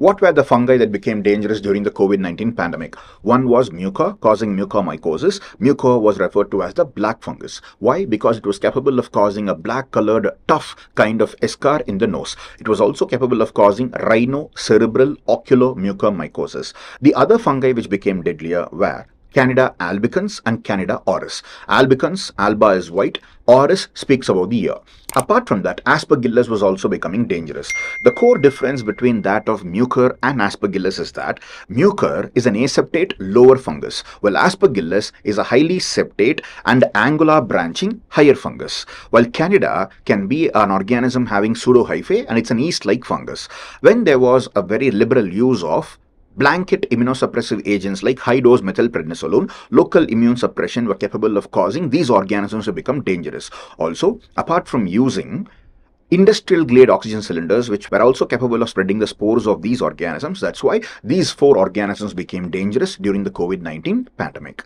What were the fungi that became dangerous during the COVID 19 pandemic? One was mucor, causing mucormycosis. Mucor was referred to as the black fungus. Why? Because it was capable of causing a black colored, tough kind of eschar in the nose. It was also capable of causing rhino, cerebral, ocular mucormycosis. The other fungi which became deadlier were Candida albicans and Candida auris. Albicans, alba is white, auris speaks about the ear. Apart from that, aspergillus was also becoming dangerous. The core difference between that of mucor and aspergillus is that mucor is an aseptate lower fungus, while aspergillus is a highly septate and angular branching higher fungus. While Candida can be an organism having pseudohyphae and it's an yeast-like fungus. When there was a very liberal use of Blanket immunosuppressive agents like high-dose methylprednisolone, local immune suppression were capable of causing these organisms to become dangerous. Also, apart from using industrial grade oxygen cylinders which were also capable of spreading the spores of these organisms. That's why these four organisms became dangerous during the COVID-19 pandemic.